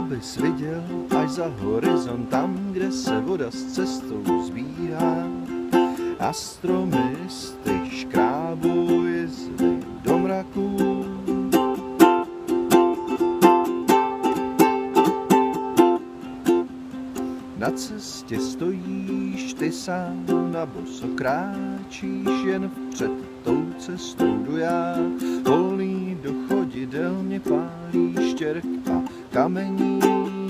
bys viděl až za horizont, tam, kde se voda s cestou zbíhá. A stromy ty škrábou jizdy do mraků. Na cestě stojíš ty sám, na boso kráčíš, jen vpřed tou cestou jdu já. Volný do chodidel mě pálí štěrk a 大美女